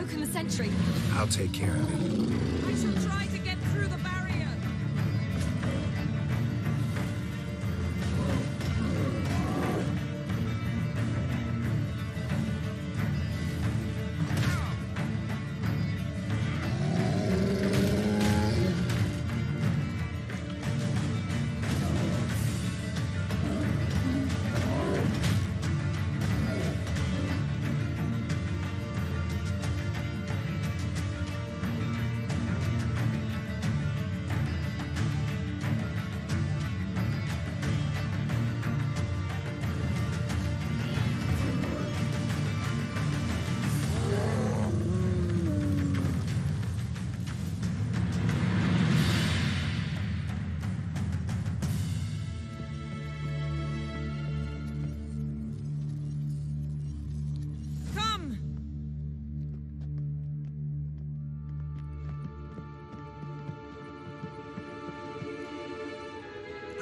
woken the sentry. I'll take care of it. I shall try to get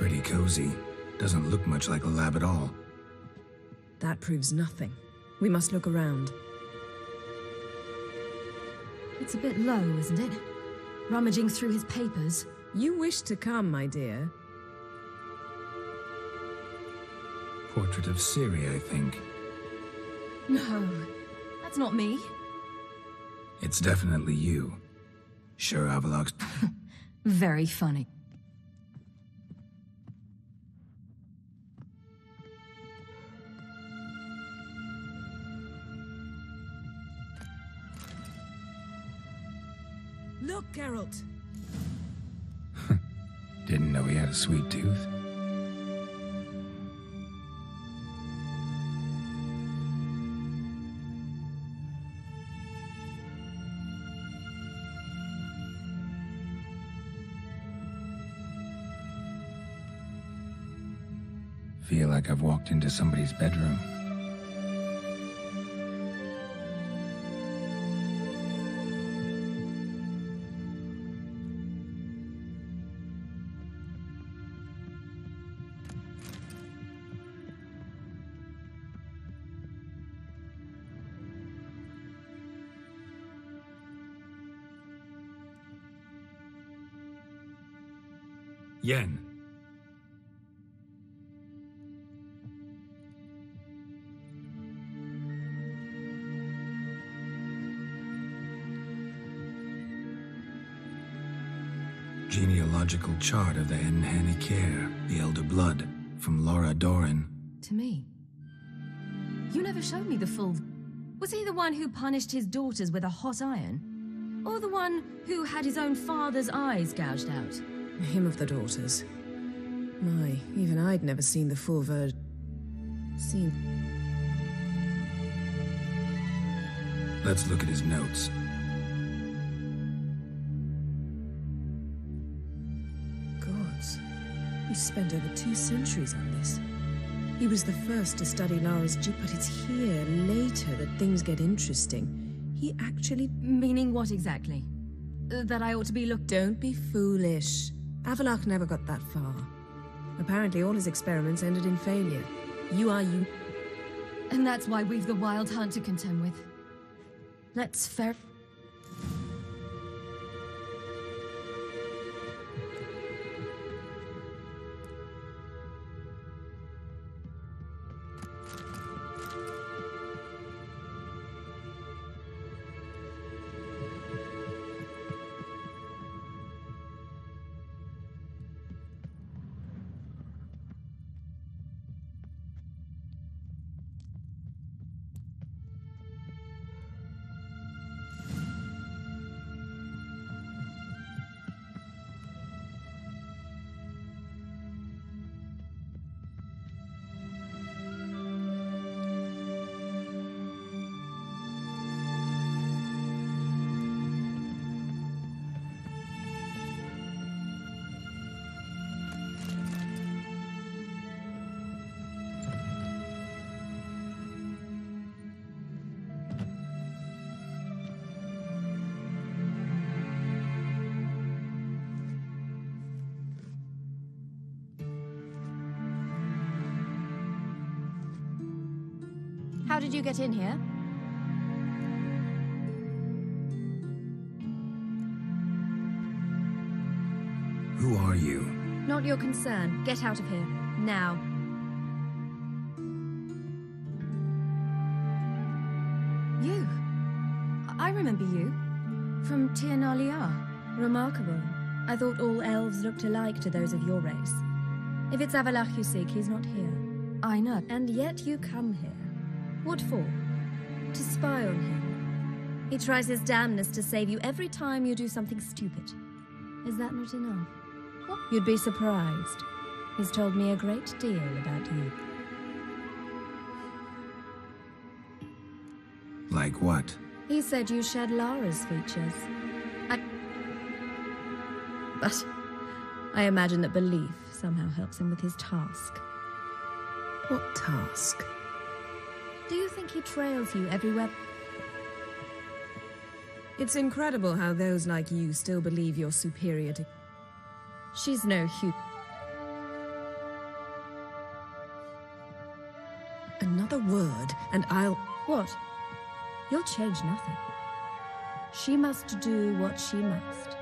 Pretty cozy. Doesn't look much like a lab at all. That proves nothing. We must look around. It's a bit low, isn't it? Rummaging through his papers. You wish to come, my dear. Portrait of Ciri, I think. No, that's not me. It's definitely you. Sure, Avallac'h's... Very funny. Look, Geralt! Didn't know he had a sweet tooth. Feel like I've walked into somebody's bedroom. Yen. Genealogical chart of the Hen Ichaer, the Elder Blood, from Lara Dorren. To me. You never showed me the full. Was he the one who punished his daughters with a hot iron? Or the one who had his own father's eyes gouged out? Him of the daughters. My, even I'd never seen the full ver... Seen... Let's look at his notes. Gods. He spent over two centuries on this. He was the first to study Lara's G, but it's here, later, that things get interesting. He actually... Meaning what exactly? Uh, that I ought to be looked. Don't be foolish. Avallac'h never got that far. Apparently all his experiments ended in failure. You are you... And that's why we've the Wild Hunt to contend with. Let's fer... How did you get in here? Who are you? Not your concern. Get out of here. Now. You. I remember you. From Tir ná Lia. Remarkable. I thought all elves looked alike to those of your race. If it's Avallac'h you seek, he's not here. I know. And yet you come here. What for? To spy on him. He tries his damnedest to save you every time you do something stupid. Is that not enough? You'd be surprised. He's told me a great deal about you. Like what? He said you shared Lara's features. I... But I imagine that belief somehow helps him with his task. What task? Do you think he trails you everywhere? It's incredible how those like you still believe you're superior to. She's no Hugh. Another word, and I'll. What? You'll change nothing. She must do what she must.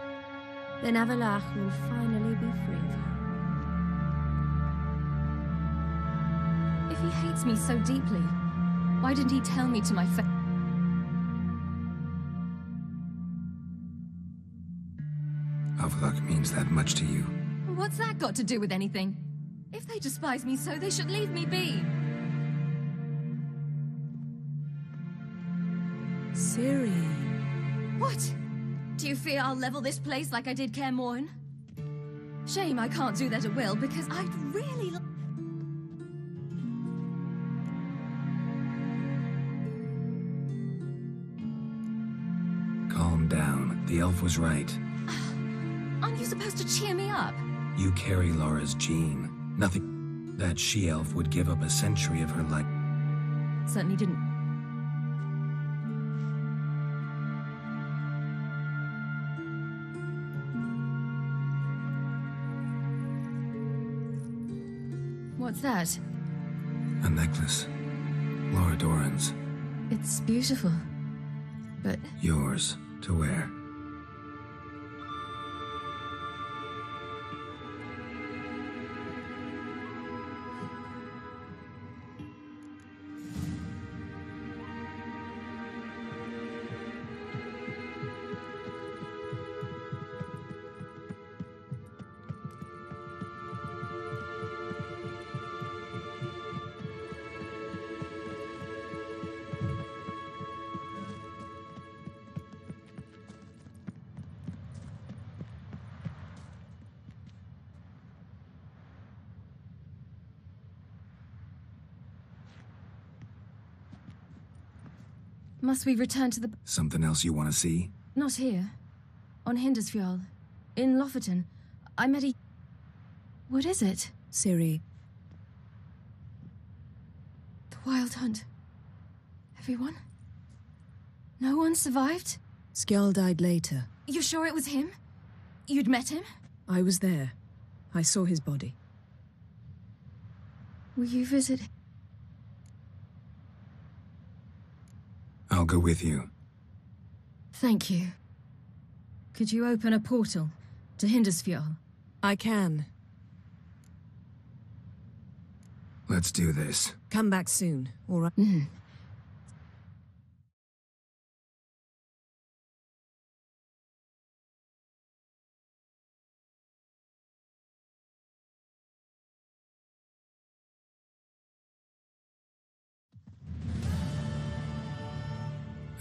Then Avallac'h will finally be free of her. If he hates me so deeply, why didn't he tell me to my face? Avallac'h means that much to you. What's that got to do with anything? If they despise me so, they should leave me be. Ciri. What? Do you fear I'll level this place like I did Kaer Morhen? Shame I can't do that at will, because I'd really Calm down. The elf was right. Aren't you supposed to cheer me up? You carry Lara's gene. Nothing that she-elf would give up a century of her life. Certainly didn't. What's that? A necklace. Lara Dorren's. It's beautiful. But Yours to wear. Must we return to the... Something else you want to see? Not here. On Hindarsfjall. In Lofoten. I met a... What is it? Ciri. The Wild Hunt. Everyone? No one survived? Skjall died later. You sure it was him? You'd met him? I was there. I saw his body. Will you visit... I'll go with you. Thank you. Could you open a portal to Hindarsfjall? I can. Let's do this. Come back soon, all right? Mm.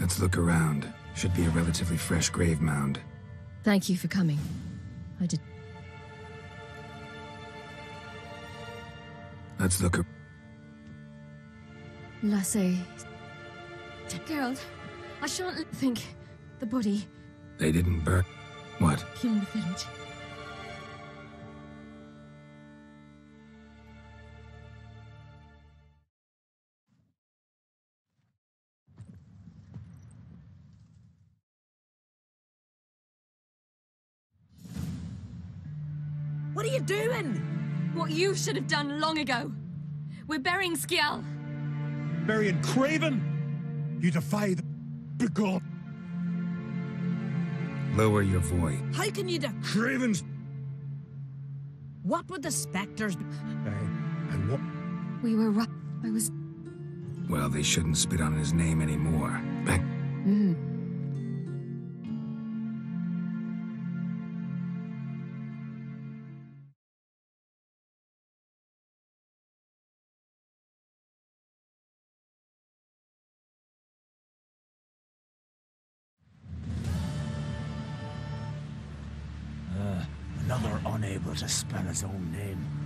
Let's look around. Should be a relatively fresh grave mound. Thank you for coming. I did... Let's look ar- Lasse... Geralt, I shan't think the body They didn't burn. What? in the village. What are you doing? What you should have done long ago. We're burying Skjall. Burying Craven? You defy the begone. Lower your voice. How can you do? Craven's What would the specters be? Uh, and what? We were right. I was. Well, they shouldn't spit on his name anymore. Back. Mm. Unable to spell his own name.